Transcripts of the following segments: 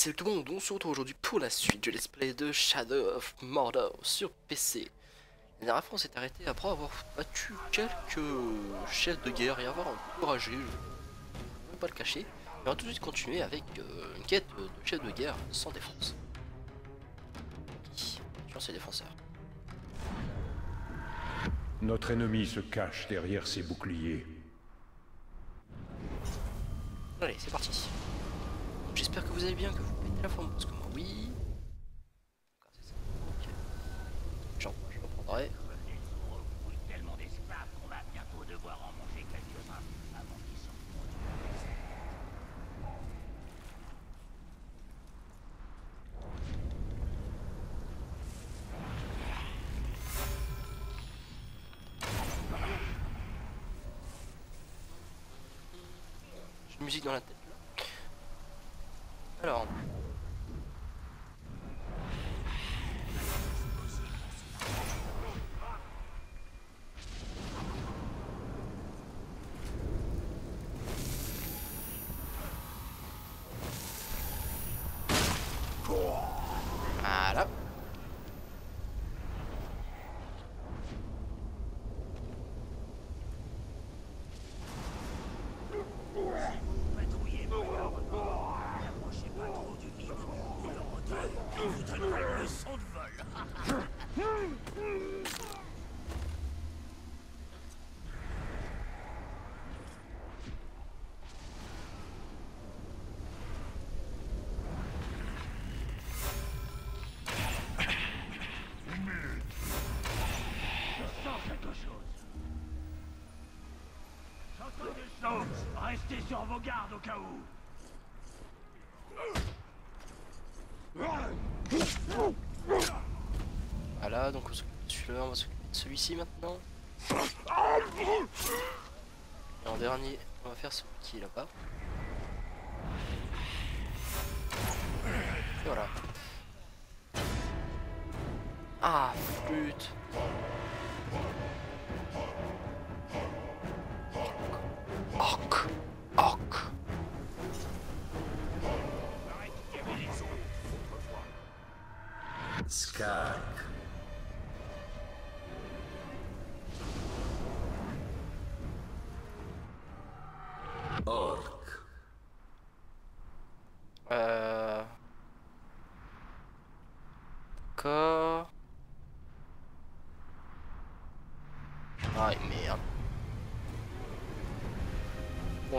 salut tout le monde, on se retrouve aujourd'hui pour la suite du let's play de Shadow of Mordor sur PC. La dernière fois on s'est arrêté après avoir battu quelques chefs de guerre et avoir encouragé, je ne vais pas le cacher. Et on va tout de suite continuer avec euh, une quête de chef de guerre sans défense. Sur ses défenseurs? Notre ennemi se cache derrière ses boucliers. Allez, c'est parti. J'espère que vous allez bien, que vous mettez la forme, parce que moi oui. Genre, je reprendrai. musique dans la tête. Alors. Voilà. patrouillés, N'approchez pas trop du vide. Le retour vous donnera une leçon de vol. Je sens quelque chose. Restez sur vos gardes au cas où. Voilà, donc s'occupe de celui-là, on va s'occuper de celui-ci maintenant. Et en dernier, on va faire celui qui est là-bas. Et voilà.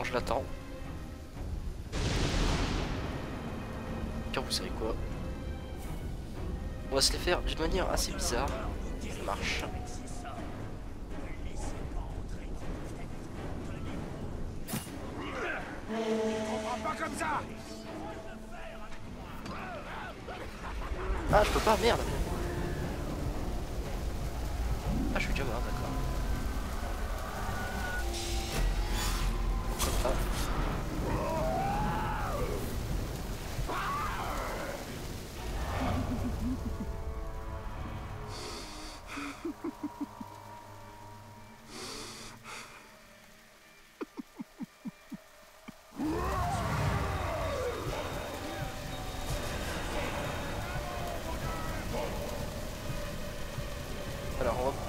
Je l'attends. Car vous savez quoi On va se les faire d'une manière assez bizarre. Ça marche. Ah, je peux pas, merde.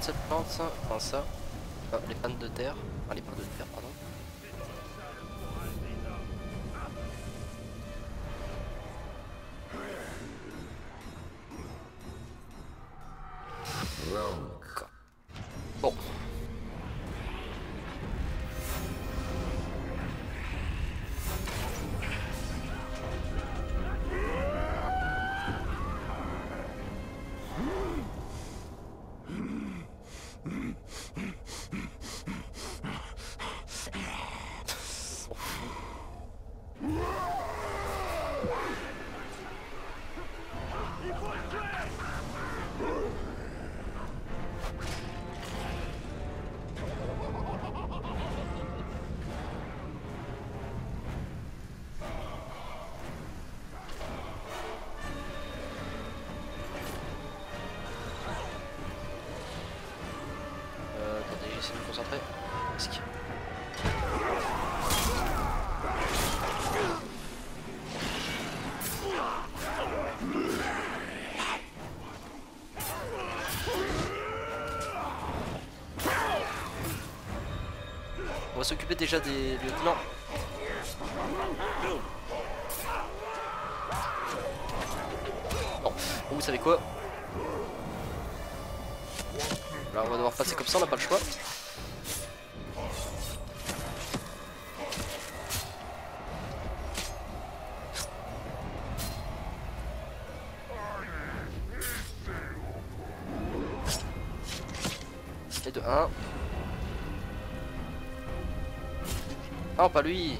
Cette plante, enfin ça, les pannes de terre, enfin les pannes de terre, pardon. On va s'occuper déjà des lieutenants. Bon, vous savez quoi? Là on va devoir passer comme ça, on n'a pas le choix. Non, pas lui.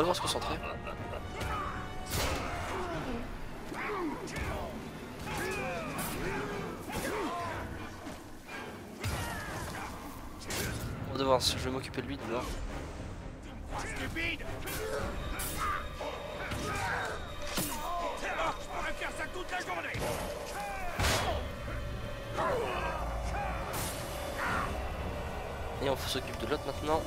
Devoir se concentrer. On va devoir, je vais m'occuper de lui d'abord. Et on s'occupe de l'autre maintenant.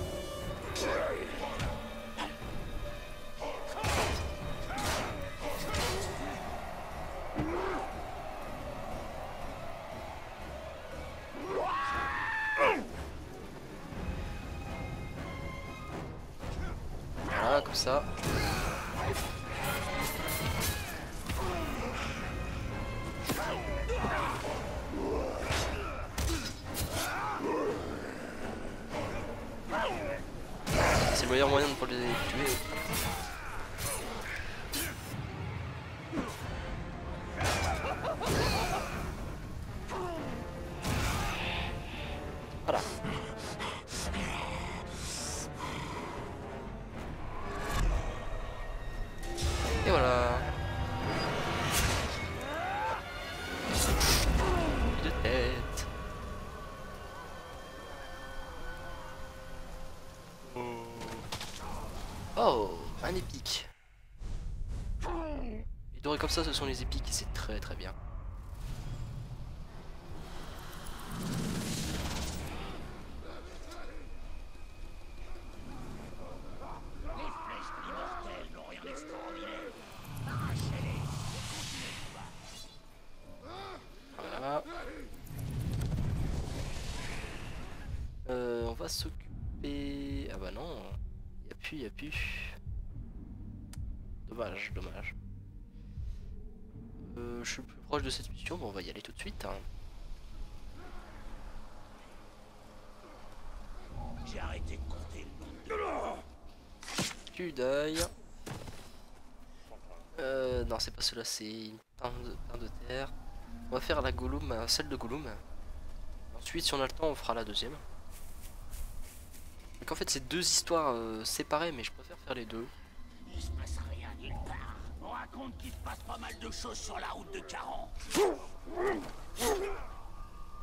Un épique. Les dorés comme ça, ce sont les épiques et c'est très très bien. Les flèches immortelles n'ont rien d'extraordinaire. Arrachez-les Voilà. Euh, on va s'occuper... Ah bah non, y a plus, y a plus. Dommage, dommage. Euh, je suis le plus proche de cette mission, bon on va y aller tout de suite. hein. J'ai arrêté de compter le nombre de... Cul d'œil. Euh, non, c'est pas cela, c'est une pain de, pain de terre. On va faire la Gollum, euh, celle de Gollum. Ensuite, si on a le temps, on fera la deuxième. Donc en fait, c'est deux histoires euh, séparées, mais je préfère faire les deux. Il se passe rien nulle part. On raconte qu'il se passe pas mal de choses sur la route de.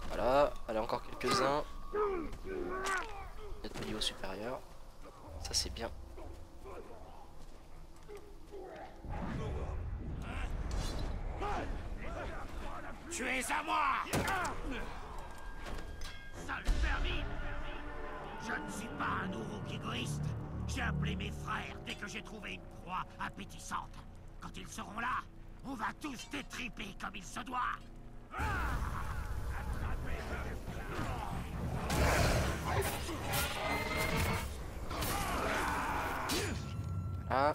Voilà, allez, encore quelques-uns. Au niveau supérieur. Ça, c'est bien. Tu es à moi Sale vermine Je ne suis pas un Uruk égoïste. J'ai appelé mes frères dès que j'ai trouvé une proie appétissante. Quand ils seront là, on va tous détriper comme il se doit. Ah.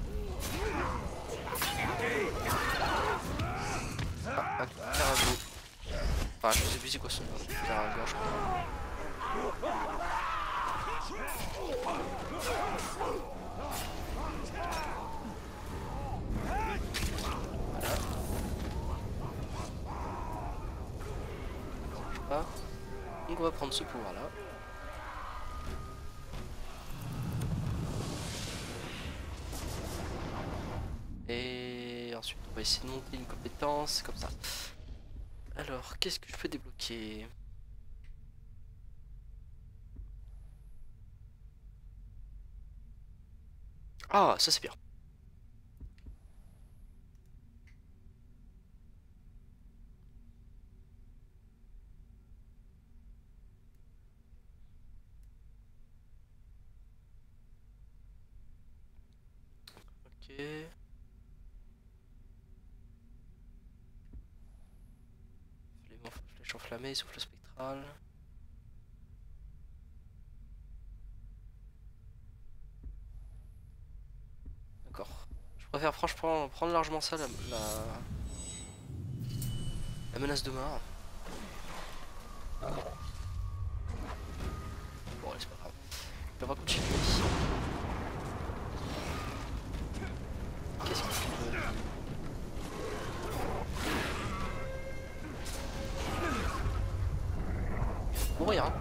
Enfin, je sais plus c'est quoi son nom. Garagor, Voilà. Donc on va prendre ce pouvoir là. Et ensuite on va essayer de monter une compétence comme ça. Alors qu'est-ce que je peux débloquer? Ah ça c'est bien. Flèche enflammée, souffle spectral. D'accord. Je préfère franchement prendre largement ça, la, la, la menace de mort. Bon, allez, c'est pas grave. On va continuer. 그 럼.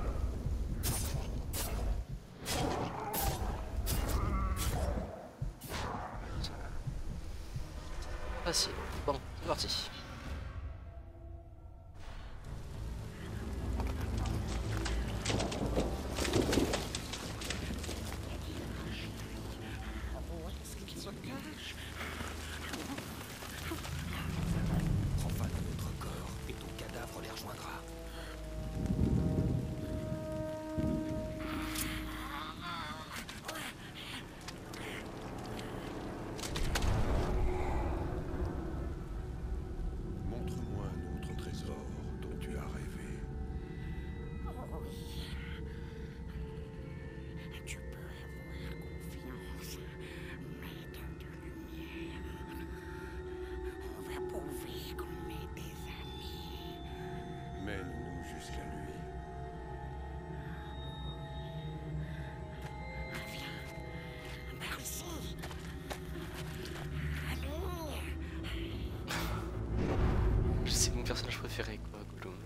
Préféré, quoi, Gollum?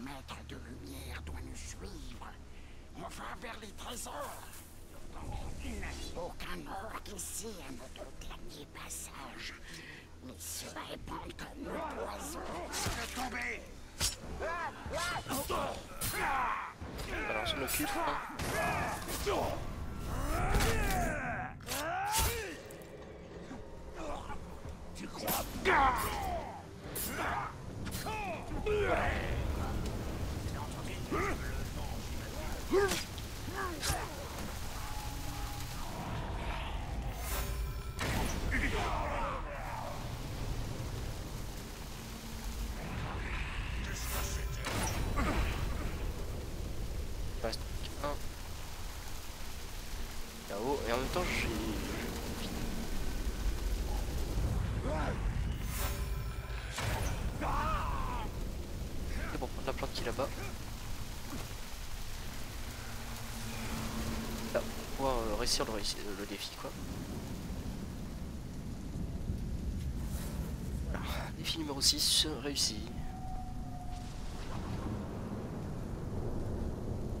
Maître de suivre. On va vers les trésors. Aucun orc ici à notre dernier passage. Mais se répand comme le poison. tomber Alors, on s'en occupe. hein. J'ai. C'est bon, la plante qui est là-bas. Là, pour pouvoir euh, réussir le, réussi- le défi, quoi. Défi numéro 6, réussi.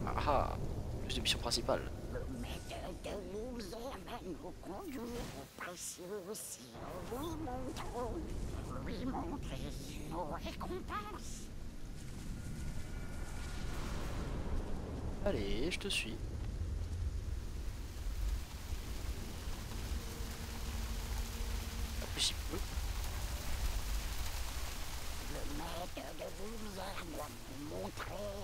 Ah ah, plus de mission principale. Va nous conduire au précieux ciel. Lui montrons, lui montrer nos récompenses. Allez, je te suis. Ah, plus il peut. Le maître de lumière doit nous montrer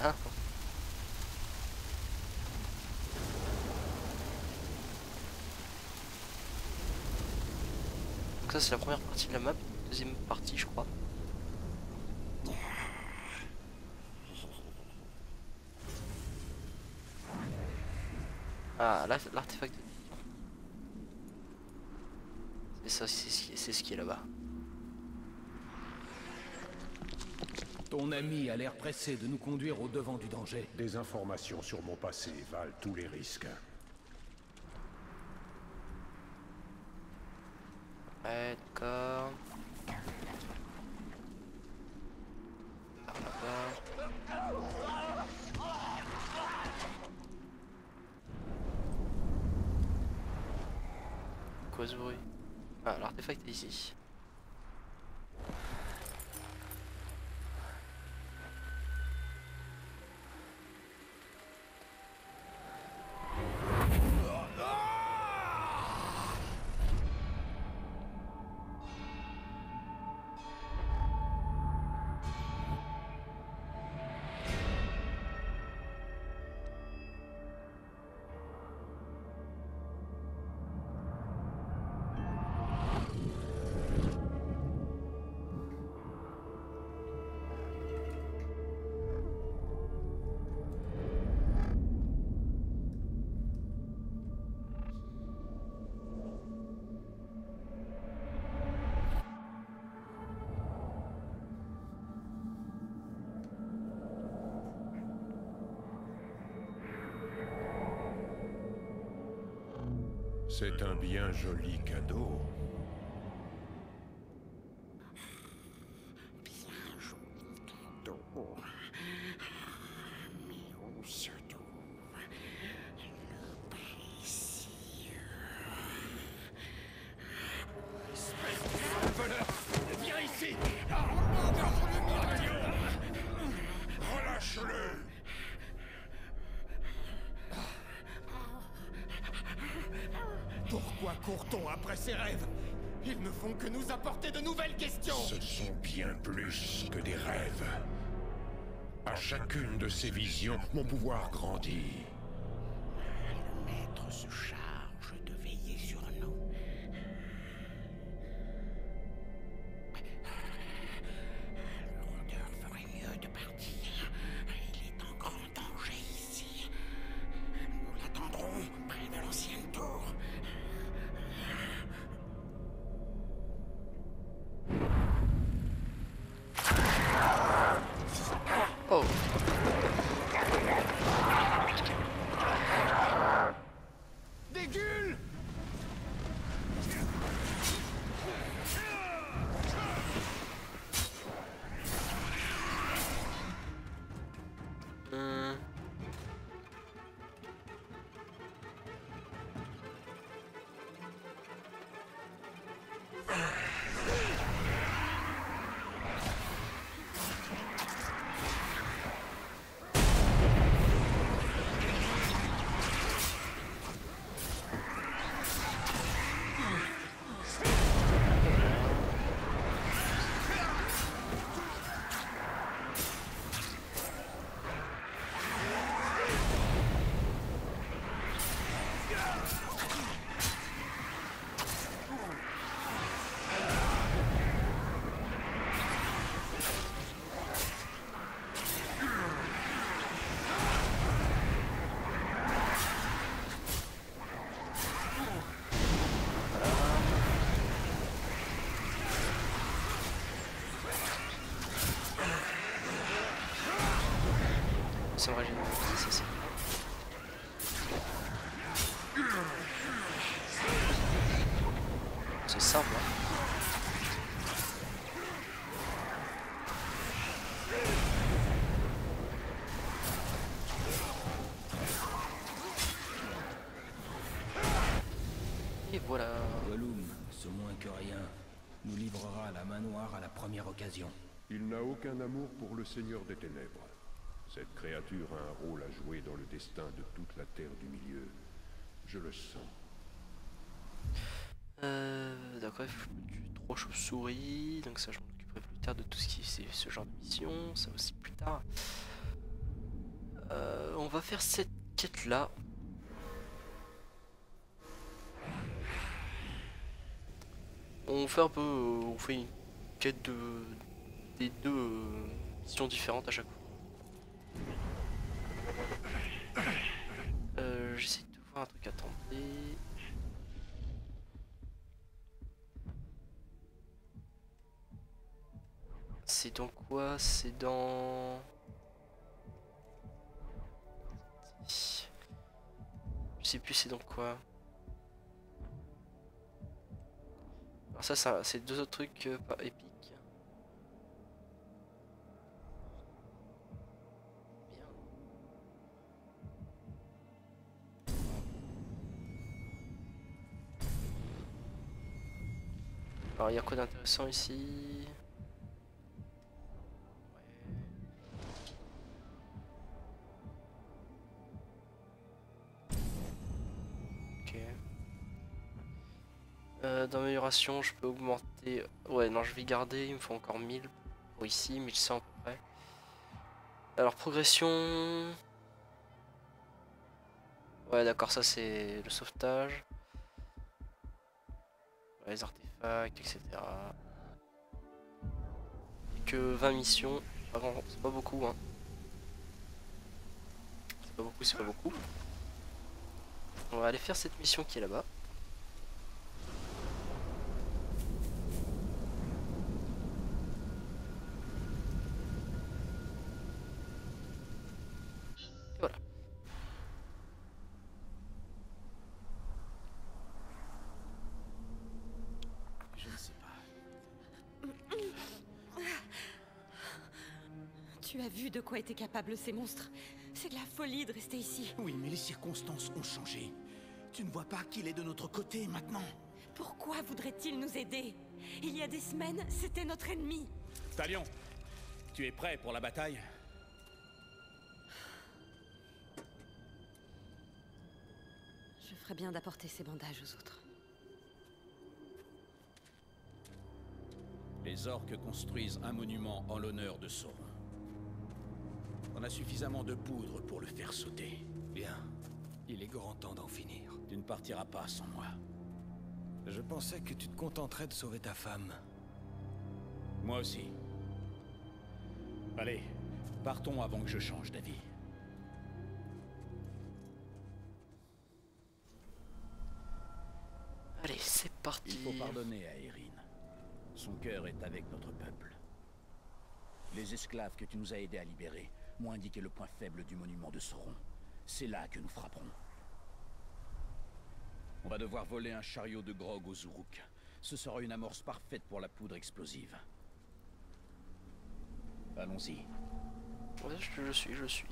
ah. Donc ça c'est la première partie de la map, deuxième partie je crois. L'artefact de C'est ça, c'est ce qui- c'est ce qui est là-bas. Ton ami a l'air pressé de nous conduire au devant du danger. Des informations sur mon passé valent tous les risques. Ouais, d'accord. Par là-bas. Quoi Ah, l'artefact est ici. Bien joli cadeau. Après ces rêves Ils ne font que nous apporter de nouvelles questions Ce sont bien plus que des rêves. À chacune de ces visions, mon pouvoir grandit. Ça me régénère vie, ça c'est. C'est hein. Et voilà. Gollum, ce moins que rien, nous livrera la main noire à la première occasion. Il n'a aucun amour pour le Seigneur des Ténèbres. Cette créature a un rôle à jouer dans le destin de toute la Terre du Milieu. Je le sens. Euh, D'accord, il faut que je trois chauves-souris, donc ça je m'en occuperai plus tard de tout ce qui c'est ce genre de mission, ça aussi plus tard. Euh, on va faire cette quête là. On fait un peu, on fait une quête de des deux euh, missions différentes à chaque fois. Euh, J'essaie de voir un truc à tenter. C'est dans quoi? C'est dans... Je sais plus c'est dans quoi. Alors ça, ça c'est deux autres trucs euh, pas épiques. Alors il y a quoi d'intéressant ici. Euh, D'amélioration, je peux augmenter. Ouais, non, je vais garder. Il me faut encore 1000 pour ici, 1100 à peu près. Alors, progression. Ouais, d'accord, ça c'est le sauvetage. Les artefacts, etc. Et que 20 missions. C'est pas beaucoup, hein. C'est pas beaucoup, c'est pas beaucoup. On va aller faire cette mission qui est là-bas. Étaient capables ces monstres C'est de la folie de rester ici. Oui, mais les circonstances ont changé. Tu ne vois pas qu'il est de notre côté maintenant Pourquoi voudrait-il nous aider? Il y a des semaines, c'était notre ennemi. Talion, tu es prêt pour la bataille? Je ferais bien d'apporter ces bandages aux autres. Les orques construisent un monument en l'honneur de Sauron. On a suffisamment de poudre pour le faire sauter. Bien. Il est grand temps d'en finir. Tu ne partiras pas sans moi. Je pensais que tu te contenterais de sauver ta femme. Moi aussi. Allez, partons avant que je change d'avis. Allez, c'est Il parti. faut pardonner à Erin. Son cœur est avec notre peuple. Les esclaves que tu nous as aidés à libérer m'ont indiqué le point faible du monument de Sauron. C'est là que nous frapperons. On va devoir voler un chariot de grog aux Uruk. Ce sera une amorce parfaite pour la poudre explosive. Allons-y. Je suis, je suis.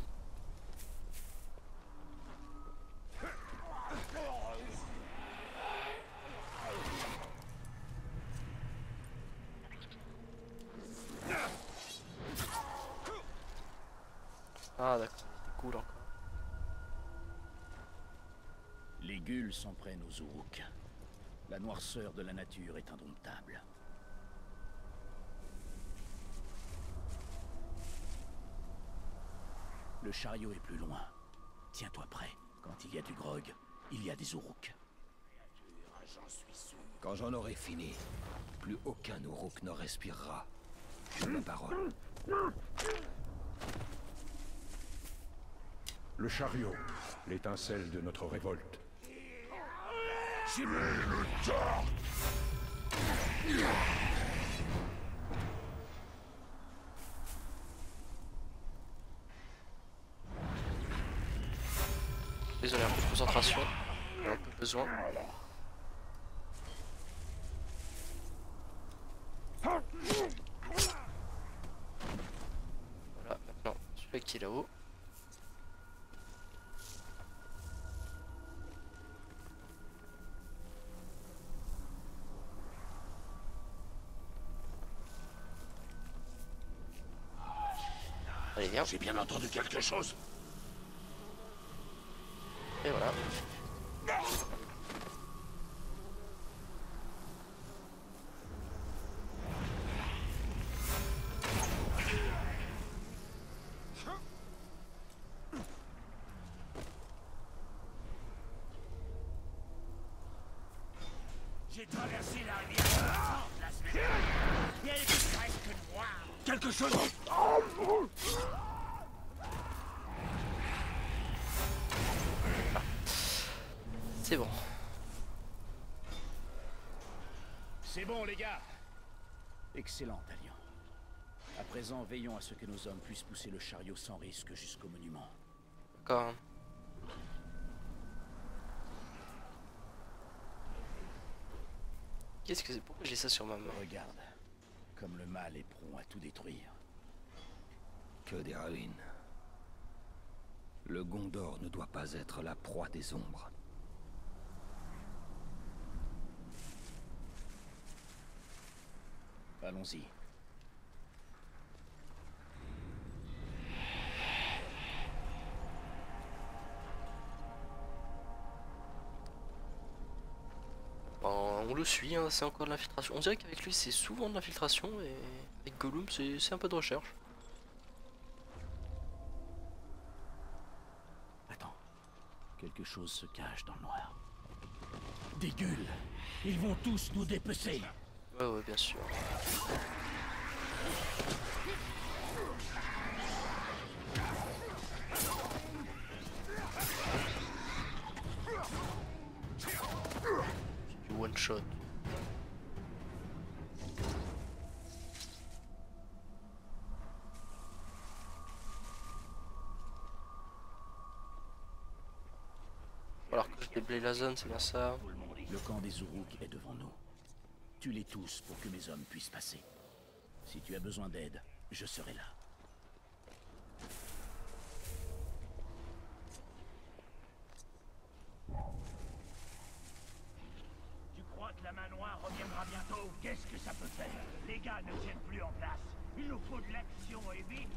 Ah d'accord, c'était cool encore. Les gules s'en prennent aux Uruk. La noirceur de la nature est indomptable. Le chariot est plus loin. Tiens-toi prêt. Quand il y a du grog, il y a des Uruk. Quand j'en aurai fini, plus aucun Uruk ne respirera. J'ai ma parole. Le chariot, l'étincelle de notre révolte. Désolé, un peu de concentration. J'ai un peu besoin. Voilà, maintenant, celui qui est là-haut. Allez, viens. J'ai bien entendu quelque chose. Et voilà. J'ai traversé la rivière quelque chose C'est bon. C'est bon, les gars Excellent, Talion. À présent, veillons à ce que nos hommes puissent pousser le chariot sans risque jusqu'au monument. D'accord. Qu'est-ce que c'est? Pourquoi j'ai ça sur ma main? Regarde, comme le mal est prompt à tout détruire. Que des ruines. Le Gondor ne doit pas être la proie des ombres. Allons-y. Ben, on le suit, hein, c'est encore de l'infiltration. On dirait qu'avec lui c'est souvent de l'infiltration et avec Gollum c'est c'est un peu de recherche. Attends. Quelque chose se cache dans le noir. Des gueules Ils vont tous nous dépecer Ouais bien sûr. Du one shot. Alors que je déblaye la zone, c'est bien ça. Le camp des Uruk est devant nous. Tue-les tous pour que mes hommes puissent passer. Si tu as besoin d'aide, je serai là. Tu crois que la main noire reviendra bientôt? Qu'est-ce que ça peut faire? Les gars ne tiennent plus en place. Il nous faut de l'action et vite.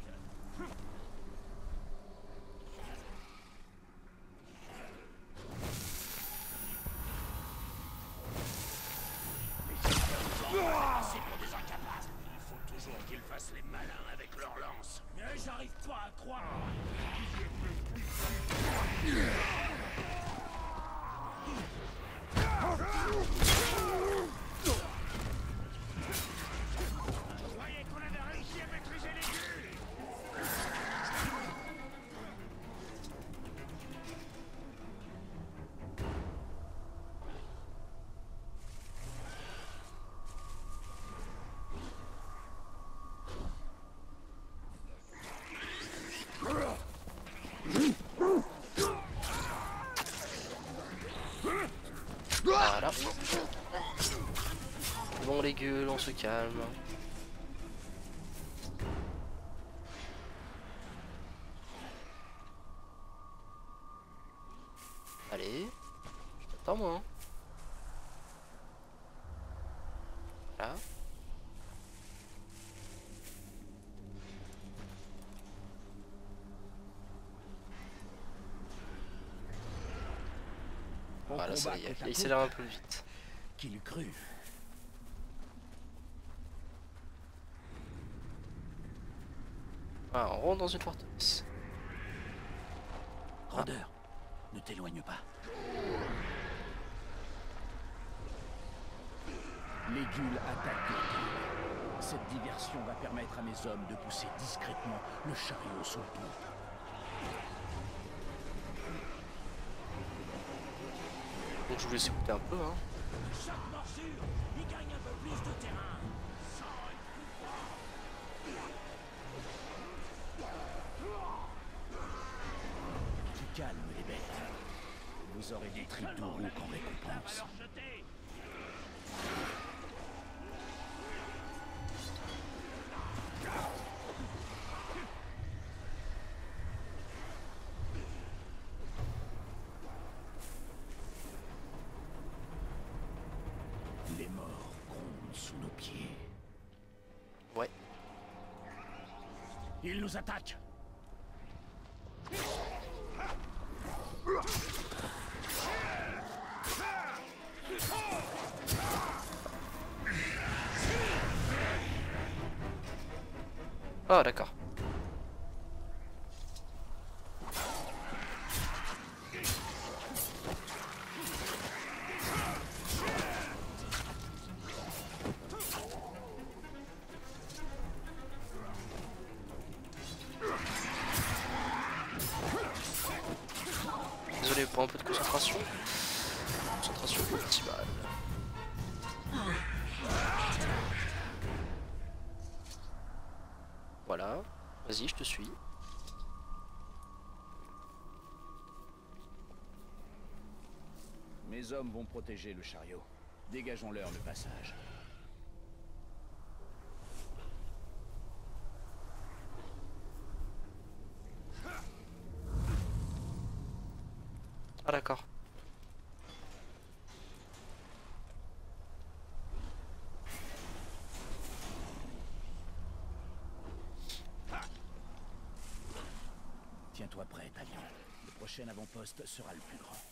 Se calme. Allez, je t'attends moi. hein. Voilà. Bon Voilà, ça y est, il accélère un peu vite. Qui l'eût cru Ah, on rentre dans une forteresse. Grandeur, ne t'éloigne pas. Les gueules attaquent les. Cette diversion va permettre à mes hommes de pousser discrètement le chariot sous le pont. Donc je vous laisse écouter un peu. Hein. Chaque morsure, il gagne un peu plus de terrain. Vous aurez des tripes d'Uruk en récompense. Les morts grondent sous nos pieds. Ouais. Ils nous attaquent Ah d'accord. Protéger le chariot. Dégageons-leur le passage. Ah d'accord. Tiens-toi prêt, Talion. Le prochain avant-poste sera le plus grand.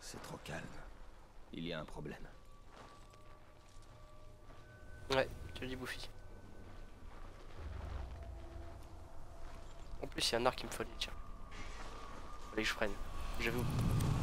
C'est trop calme. Il y a un problème. Ouais, je te le dis Bouffi. En plus, il y a un arc qui me fallait, tiens. Fallait que je oublié. Voilà.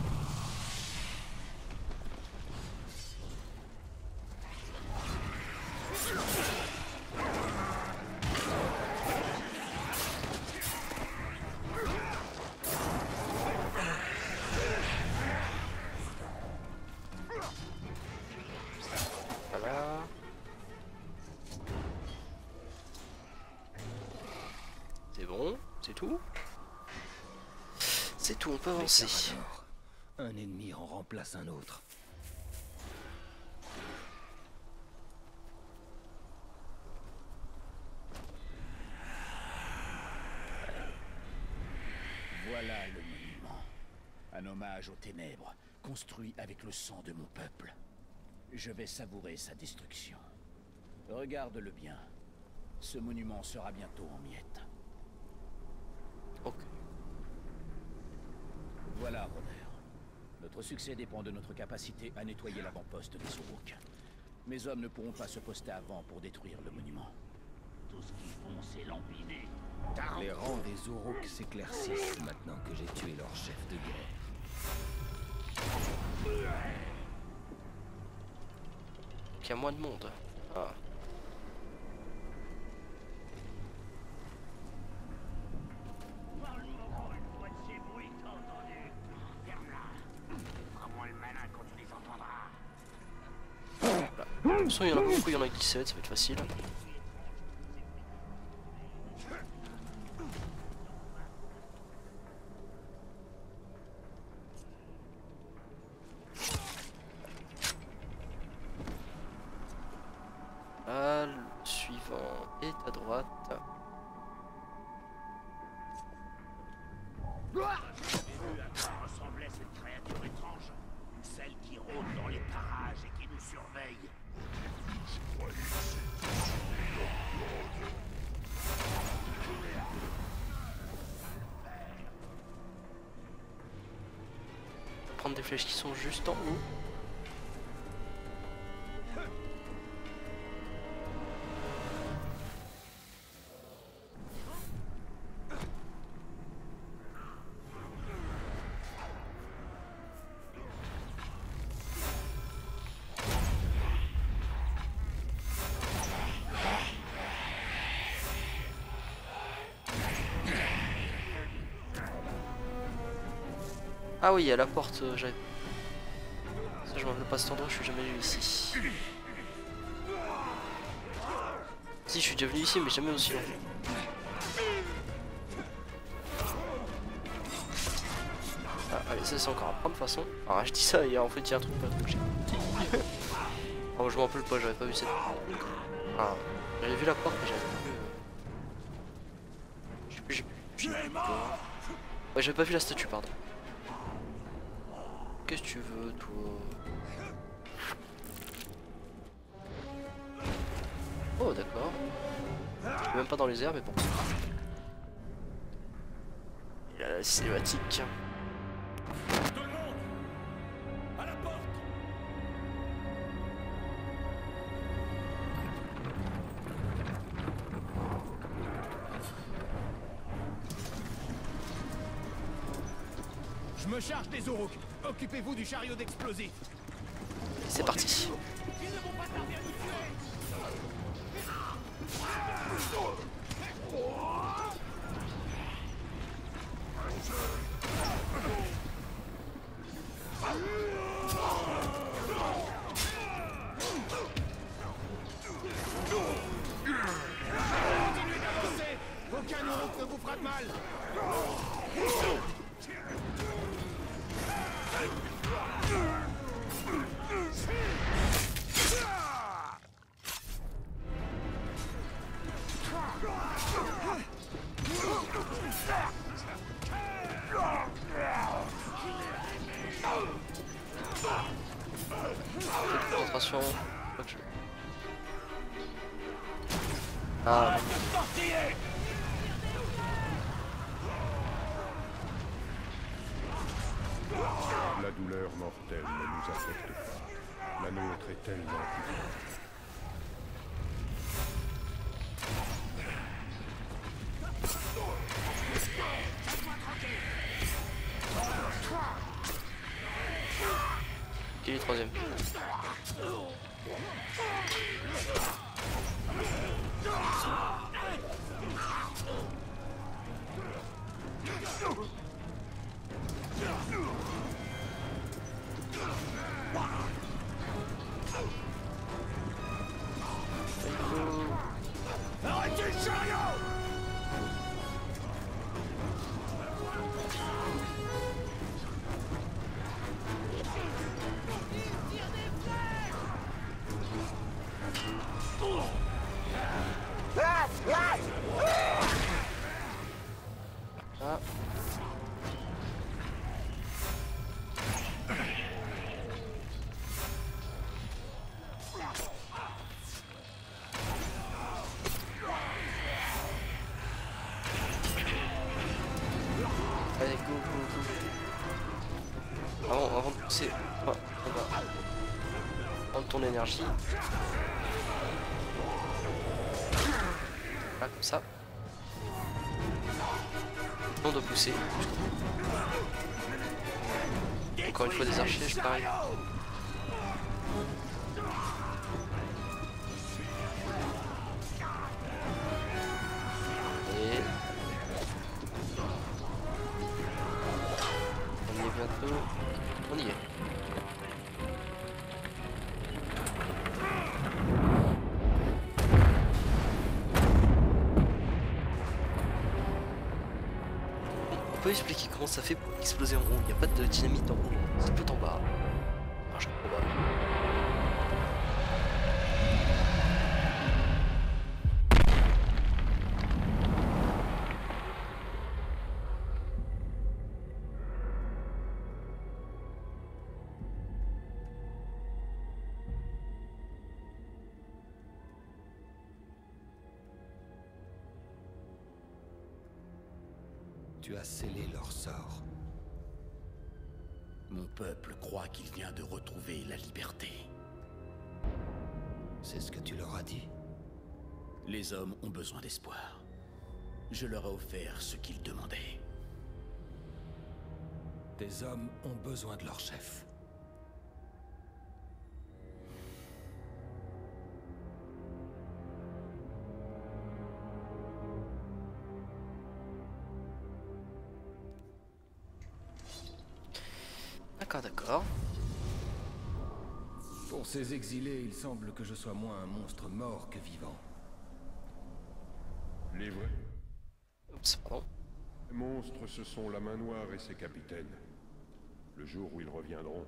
Un ennemi en remplace un autre. Voilà le monument. Un hommage aux ténèbres, construit avec le sang de mon peuple. Je vais savourer sa destruction. Regarde-le bien. Ce monument sera bientôt en miettes. Voilà, Roder. Notre succès dépend de notre capacité à nettoyer l'avant-poste des Uruk. Mes hommes ne pourront pas se poster avant pour détruire le monument. Tout ce qu'ils font, c'est l'empiner. Les rangs des Uruk s'éclaircissent maintenant que j'ai tué leur chef de guerre. Il y a moins de monde. Ah. Encore une fois de ces bruits, t'as entendu Ferme-la. Feras-moi le malin quand tu les entendras. De toute façon, il y en a beaucoup, il y en a 17, ça va être facile. Flèches qui sont juste en haut. Ah oui, il y a la porte, euh. Ça, je me rappelle pas cet endroit, je suis jamais venu ici. Si, je suis déjà venu ici, mais jamais aussi loin. Ah, allez, ça c'est encore à prendre de façon. Alors, je dis ça, et en fait, il y a un truc pas compris. Oh, je me rappelle pas, j'avais pas vu cette... Ah, j'avais vu la porte, mais j'avais pas vu... euh, plus, j'ai plus... Ouais, j'avais pas vu la statue, pardon. Qu'est-ce que tu veux, toi Oh, d'accord. Même pas dans les airs, mais bon. Il a la cinématique. Je me charge des Uruk. Occupez-vous du chariot d'explosifs. C'est parti. Concentration. Ah, La douleur mortelle ne nous affecte pas. La nôtre est tellement plus forte. qui énergie. Là, comme ça. On doit pousser. Encore une fois des archers, je parie. Dynamite en haut, c'est tout en bas. Je comprends pas. Tu as scellé leur sort. Mon peuple croit qu'il vient de retrouver la liberté. C'est ce que tu leur as dit? Les hommes ont besoin d'espoir. Je leur ai offert ce qu'ils demandaient. Tes hommes ont besoin de leur chef. Ces exilés, il semble que je sois moins un monstre mort que vivant. Livré. Oups, pardon. Les monstres, ce sont la main noire et ses capitaines. Le jour où ils reviendront,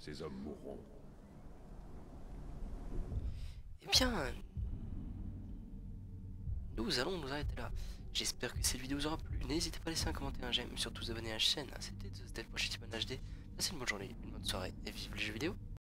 ces hommes mourront. Eh bien, nous allons nous arrêter là. J'espère que cette vidéo vous aura plu. N'hésitez pas à laisser un commentaire, un j'aime, surtout vous abonner à la chaîne. C'était The Stealth Prochain HD. Passez une bonne journée, une bonne soirée et vive les jeux vidéo.